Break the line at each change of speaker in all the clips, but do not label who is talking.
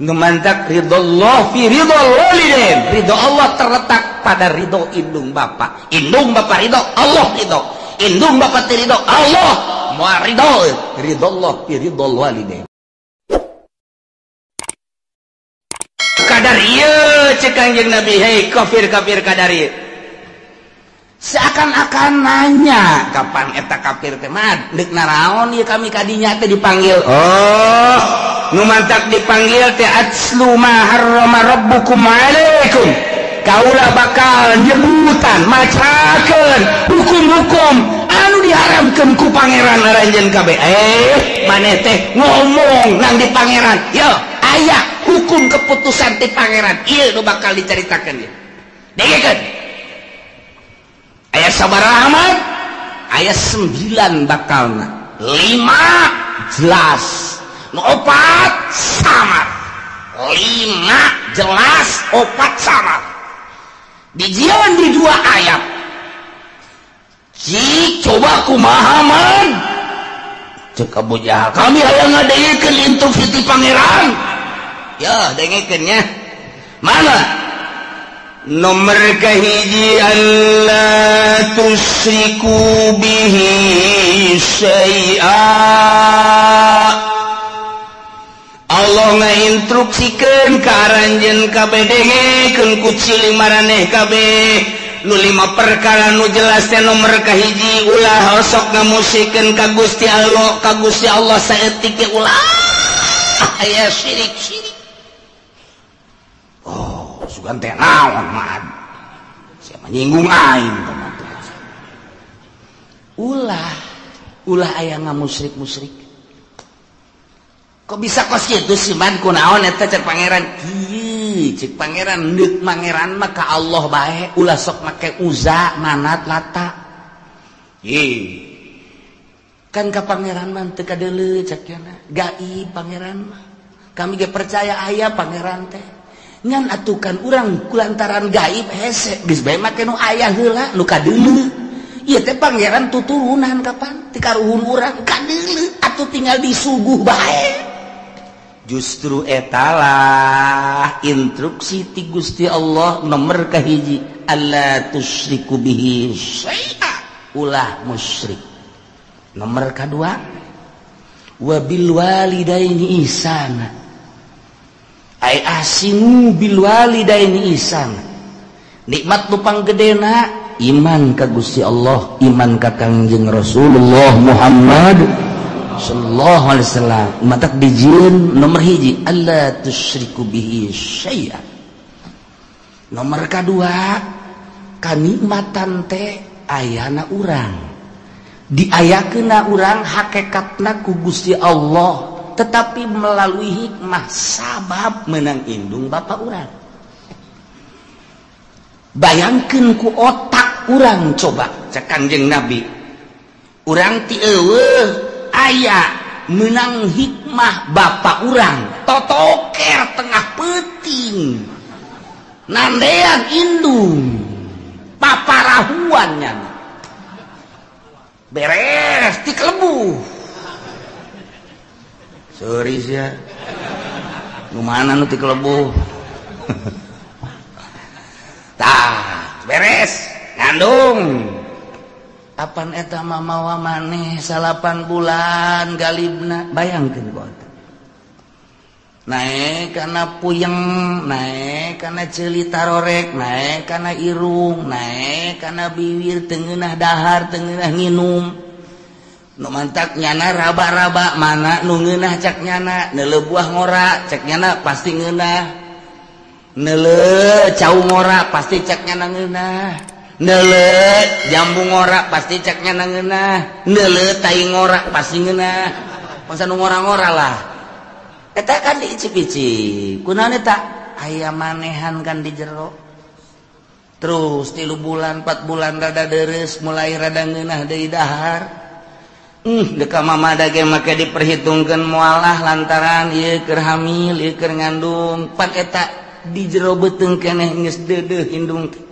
ngemantak ridho Allah fi ridho walidain ridho Allah terletak pada ridho indung bapak indung bapak ridho Allah ridho. Indung bapak ridho Allah. Mau ridho ridho Allah fi ridho walidain kadar iya cek kanjeng Nabi. Hei kafir kafir kadar iya. Seakan-akan nanya kapan eta kafir teh mah? Dek naraon ya kami kadinya teh dipanggil. Oh numantak dipanggil teatslumahharromarobukumaikum Kaula bakal nyebutan macaken hukum-hukum anu diharamkan ku Pangeran Ranjen KB eh maneh teh ngomong nang di Pangeran. Yo aya hukum keputusan di Pangeran. Il bakal diceritakan ya ayaah sabar rahmat ayat 9 bakal 5 jelas. opat sama lima jelas obat sama dijiwan di dua ayat Ki coba kumahaman cek Abu Jahal kami hayang ngadeyekeun intuk fiti pangeran. Ya dengekeun nya mana? Nomor kahiji Allah tusriku bihi syai'an. Allah ngainstruksikan karanjen KBDken kucili mareh KB. Nulima perkara nu jelas nomor kahiji ulah osok nga musikken ka Gusti Allah ka Gusti Allah sayatik e ulah. Ah, aya sirik sirik oh sugan teh naon maad? Saya menyinggung aing ulah ulah aya nga musyrik musrik kok bisa kos gitu sih man? Kunaon eta cek pangeran? Ih, cek pangeran deuk mangeran mah ka Allah bae. Ulah sok make uza manat lata. Ih. Kan ka pangeran mah teu kadeuleu cek gaib pangeran mah. Kami ge percaya aya pangeran teh. Ngan atukan urang kulantaran gaib hese. Geus bae make nu aya heula nu kadeuleu ieu teh pangeran tuturunan kapan? Ti karuhun urang kadeuleu atuh tinggal disuguh bae. justru etalah instruksi ti Gusti Allah nomor kahiji Allah tusyriku bihi ulah musyrik. Nomor kedua wabil walidaini ihsana. Ai asinu bil walidaini ihsana. Nikmat lupang gedena iman ka Gusti Allah iman ka Kangjeng Rasulullah Muhammad. Shallallahu Alaihi Wasallam. Mata dijieun nomor hiji. Allah tusyriku bihi syai'a. Nomor kedua kanikmatan teh ayana urang. Diayakeuna urang hakikatna ku Gusti Allah tetapi melalui hikmah sabab menang indung bapak urang. Bayangkan ku otak urang coba. Cek kanjeng nabi urang ti eueuh. Aya menang hikmah bapak urang. Totoker tengah peting. Nandean indung. Paparahuannya. Beres di kelebu sorry ya nu mana nu ti kelebu tah beres. Ngandung kapan eta mamawa maneh salapan bulan galibna. Bayangkan kota naik karena puyeng naik karena ceuli tarorek naik karena irung naik karena biwir tengenah dahar tengenah nginum. Nu mantak nyana raba-raba mana nu ngeunah cak nyana. Nelebuah ngora cak nyana pasti ngeunah. Nele cau ngora pasti cak nyana ngeunah. nele jambu ngorak pasti ceknya nangenah. Nele tai ngorak pasti ngena masa nu ngora-ngora lah. Eh, eta kan diicip-icip. Kunaon eta aya manehan kan di jero. Terus tilu bulan empat bulan rada deres mulai rada ngeunah deui dahar. Hmm, deka mama dage make diperhitungkeun mualah lantaran ieu keur hamil ieu keur ngandung. Pan eta di jero beuteung keneh geus deudeuh indung teh.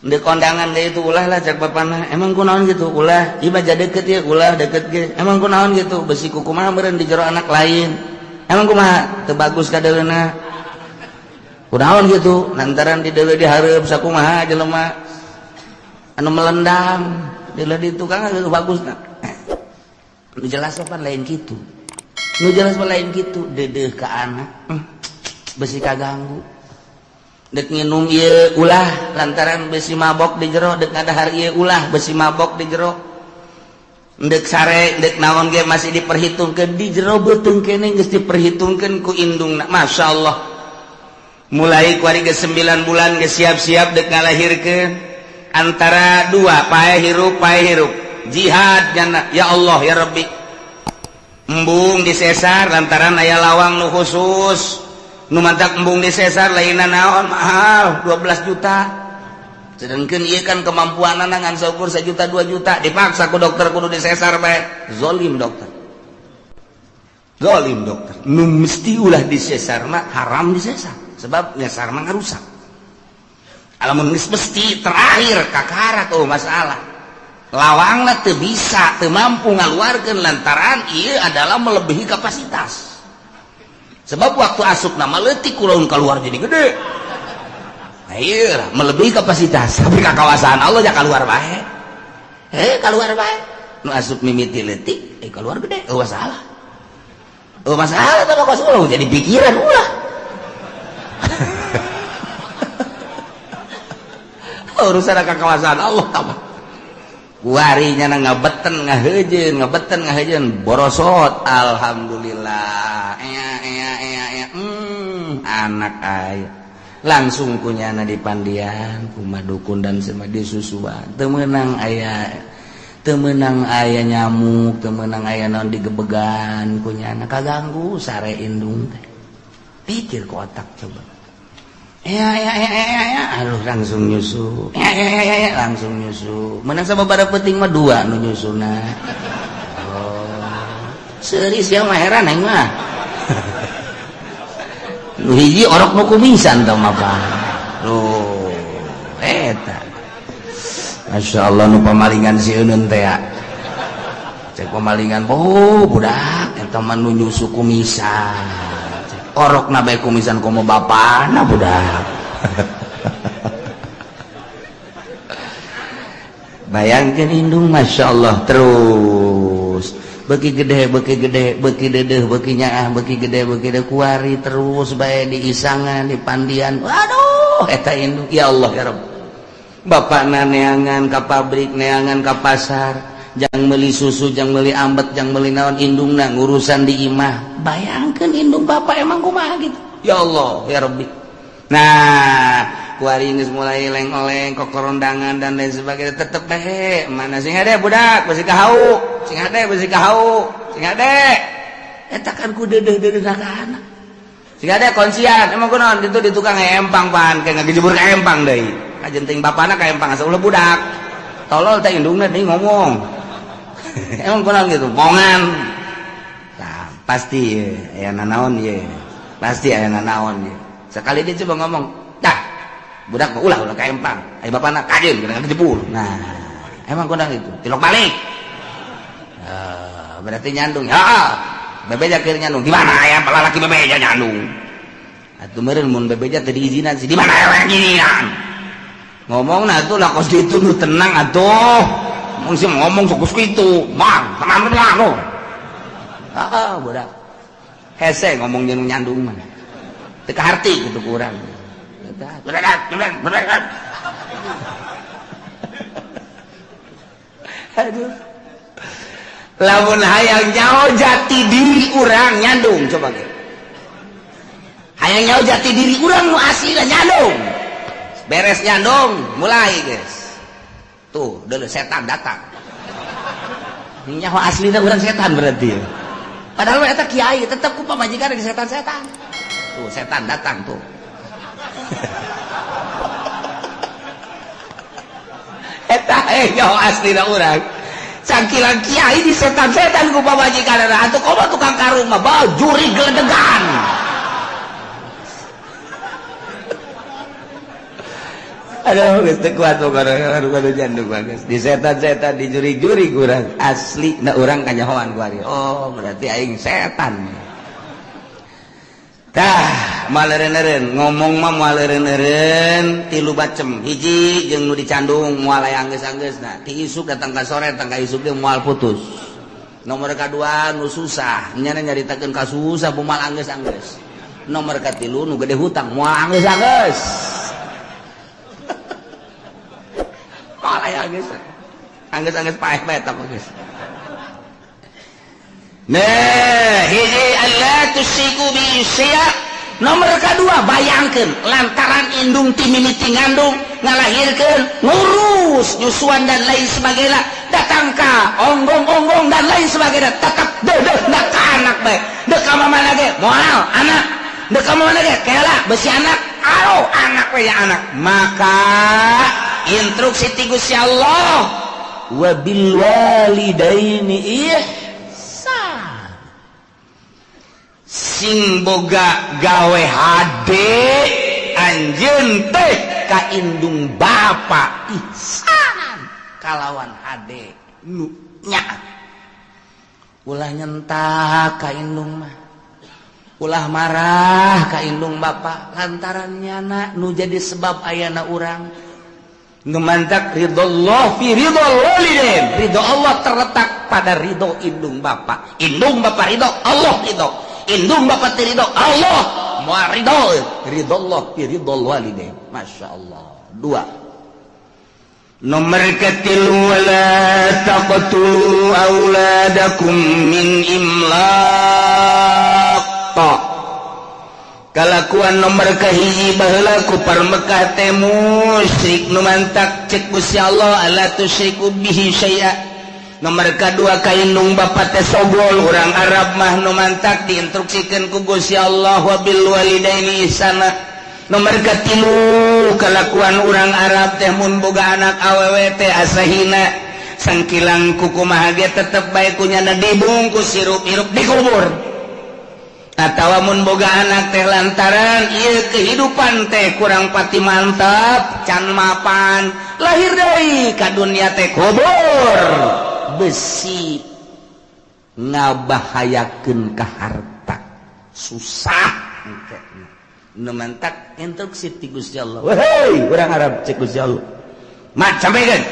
di kondangan dia itu ulah lah cek papana emang ku naon gitu? Ulah. Ibadah deket ya ulah deket ge. Emang ku naon gitu? Besi kuku mah meureun di jero anak lain. Emang ku mah teu bagus kadeleuna ku naon gitu? Lantaran di deuleu dihareup sakumaha jelema anu melendam deuleu di tukang geus bagusna nu jelas pan lain kitu? Nu jelas lain kitu? Deudeuh ka anak. Hmm. Besi kaganggu dek nginum ye ulah lantaran besi mabok di jero dek ngadahar ye ulah besi mabok di jero. Dek sare dek naon ge masih diperhitungkan di jero betung kene geus diperhitungkan ku indung masyaallah. Masya Allah mulai kuari ke sembilan bulan ge siap-siap dek ngalahirkan antara dua pae hirup pae hirup. Jihad jana ya Allah ya Rabbi. Embung disesar lantaran ayah lawang nu khusus. numantak embung di sesar lainnya naon? Mahal 12 juta. Sedangkan iya kan kemampuan anak ngan seukur sejuta dua juta. Dipaksa ku dokter kudu di sesar bae zolim dokter. Zolim dokter. Nu mesti ulah di sesar mah haram di sesar. Sebab nyasar mah ngarusak. Alamun mesti terakhir kakarat oh masalah. Lawangna teu bisa teu mampu ngaluarkeun lantaran iya adalah melebihi kapasitas. sebab waktu asup nama letik kulaun keluar jadi gede. Air melebihi kapasitas. Tapi ke kawasan Allah ya keluar baik eh keluar baik nu asup mimiti letik eh keluar gede. Oh masalah. Oh masalah tapi kau suruh jadi pikiran ulah. Urusan ke kawasan Allah tambah warinya nang ngabeten ngahejen ngabeten ngahejen borosot. Alhamdulillah. anak ayah langsung punya anak di Pandian kuma dukun dan semadi susuan temenang ayah temenang ayah nyamuk temenang ayah non digebegan punya anak kaganggu sare indung teh. Pikir ke otak coba. Ya ya ya ya ya aduh langsung nyusu. Ya ya ya ya langsung nyusu. Menang sama pada peting mah dua nu nyusuna. Oh. Serius ya mah heran aing mah. hiji orok nu kumisan tong apa loh eta. Masya Allah nu pamalingan si Eunun teh cek pemalingan oh budak eta mah nu nyusu kumisan. Orok na bae kumisan komo bapana budak. Bayangkan indung Masya Allah terus. beki gede beki gede beki dedeh beki nyaah beki gede beki de kuari terus bae di isangan di pandian. Waduh eta induk ya Allah ya Rabb. Bapak na neangan ka pabrik neangan ka pasar. Jang meli susu jang meli ambet jang meli naon indung na ngurusan di imah. Bayangkan indung bapak emang kumaha gitu. Ya Allah ya Rabbi. Nah kuari ini mulai leng-oleng kokorondangan dan lain sebagainya. Tetep deh mana sing ada budak. Besi kahau sing ada besi kahau sing ada eta kan ku dedeh dedeh anak. Sing ada konsian emang kunaon itu di tukang empang pan. Kayak ngejebur ke empang deh. Kajenting bapakna ka empang asal ulah budak. Tolol teh indungna deui ngomong. Emang kurang gitu bongan. Nah, pasti ya. Nanaon ya. Pasti ya nanaon ya. Sekali dia coba ngomong budak mah ulah ulah ka empang. Ai bapana kajeun geus jebur nah emang kuda itu? Tilok balik. Uh, berarti nyandung. Ya ah. bebeja keur nyandung. Di mana aya lalaki bebeja nyandung. Atuh meureun mun bebeja teu diizinan sih. Di mana aya ngininan ngomongna atuh lah kos kitu nu tenang atuh. Mung sih ngomong sok kitu. Bang tenang lah lo heeh budak. Hese ngomong jeung nyandung mah. Teu kaharti kitu kurang. lamun hayang nyawa jati diri orang nyandung coba gitu hayang nyawa jati diri orang nu asli nyandung. Beres nyandung mulai guys. Tuh dulu setan datang. Nyawa aslinya orang setan berarti ya. padahal mereka kiai tetap ku pamajikan di setan-setan. Tuh setan datang tuh. Eta eh, ayo asli na urang. Cangkilan kiai di setan-setan ku babajikan era atuh tukang karung mah bal juri geledegan. Aduh, geus teu kuat mah kadang-kadang kana jandu bagus. Di setan-setan di juri-juri urang asli na urang ka nyahoan ku Oh, berarti aing setan. Tah, maleren ngomong mah maleren tilu bacem. Hiji jeung nu dicandung mual angges-angges. Nah ti isuk datang ka sore datang ka isuk ge mual putus. Nomor kedua nu susah. Nyana nyaritakeun ka susah pumal angges-angges. Nomor katilu nu gede hutang mual angges-angges. Mual angges. Angges-angges paeh bae tah geus Nah, hiji Allah tusiku bi syia' nomor kedua bayangkan lantaran indung timimiti ngandung ngalahirkan ngurus nyusuan dan lain sebagainya. Datang ka onggong-onggong dan lain sebagainya tetap dedeh anak baik. Deka mana lagi moal anak. Deka mana ge kela besi anak. Alo anak ya anak. Maka instruksi tigus ya Allah wabil walidaini ih sing boga gawe HD anjen teh kaindung Bapak ihsan. Kalawan HD nu nyaat ulah nyentak kaindung mah. Ulah marah kaindung Bapak lantaran nyana nu jadi sebab ayana urang. Ngemantak ridho Allah fi ridhollah ridho Allah terletak pada ridho indung Bapak indung Bapak ridho Allah ridho. indung bapak ridho Allah mau ridho. Ridho Allah ridho walidain. Masya Allah. Dua. Nomor ketilu wala taqtulu auladakum min imlaq. Kalakuan nomor kahiji baheula ku parmekah teh musyrik nu mantak cek Gusti Allah. Ala tusyriku bihi syai'a. nomor kedua kainung Bapak Tesogol orang Arab mah nu mantak diinstruksikan ku Gusti Allah wabil walidaini sana nomor ketilu kelakuan orang Arab teh mun boga anak awewe teh asahina sangkilang kuku mah ge tetep bae kunyana dibungkus sirup-irup dikubur atau mun boga anak teh lantaran iya kehidupan teh kurang pati mantap can mapan lahir dari kadunia teh kubur. besi ngabahayakeun ka harta. Susah nemantak instruksi ti Gusti Allah. Wahai urang Arab cek Gusti Allah. Mat sampaikan.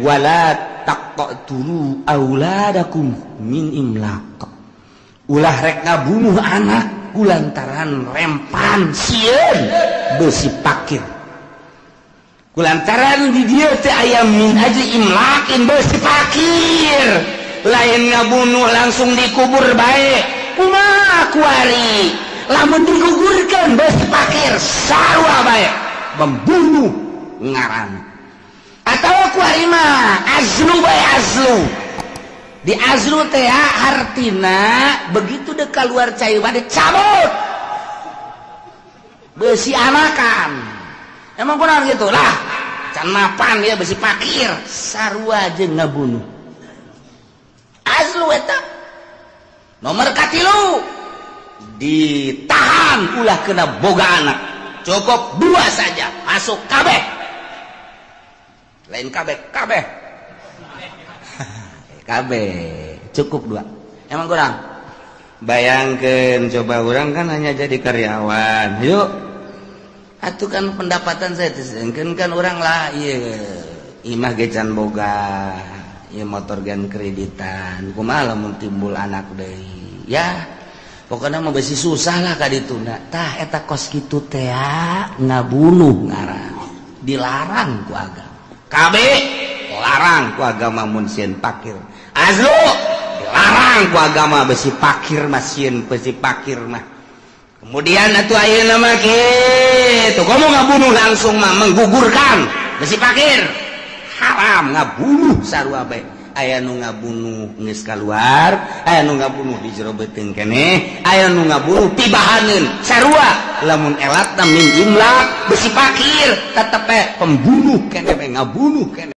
Wala taqtulu auladakum min imlaq. Ulah rek ngabunuh anak kulantaran rempan. Sieun besi pakir. lantaran di dia ayam min aja Imlakin pakir. lain ngabunuh langsung dikubur baik Umaari lamun digugurkan besi pakir sarwa baik membunuh ngaran. Atau kuima Azlu baik Azlu. Di Azlu teh artina begitu dekat luar cair pada cabut. Besi anakan. emang kurang gitulah canapan dia besi pakir. Sarua jeung ngabunuh aslu eta. Nomor katilu. Ditahan ulah kena boga anak. Cukup dua saja. Masuk kabeh. Lain kabeh kabeh. Kabeh. Cukup dua. Emang kurang? Bayangkan coba orang kan hanya jadi karyawan. Yuk. atuh kan pendapatan saya sedangkan kan orang lain imah gecan boga iya motor gan kreditan kumalamun timbul anak deh ya pokoknya mau besi susah lah kadi tunda tah eta kos gitu teh ngabunuh ngarang. Dilarang ku agama. KB larang ku agama munsian pakir. Azlu dilarang ku agama besi pakir masien besi pakir mah. kemudian atau ayo nama itu kamu nggak bunuh langsung mah menggugurkan besi pakir. Haram nggak bunuh sarua baik ayah nu ngabunuh nges keluar ayah nu ngabunuh di jero beteng kene ayah nu ngabunuh bunuh tibahanin sarua. Lamun elat min imlak besi pakir tetep pembunuh kene ngabunuh kene.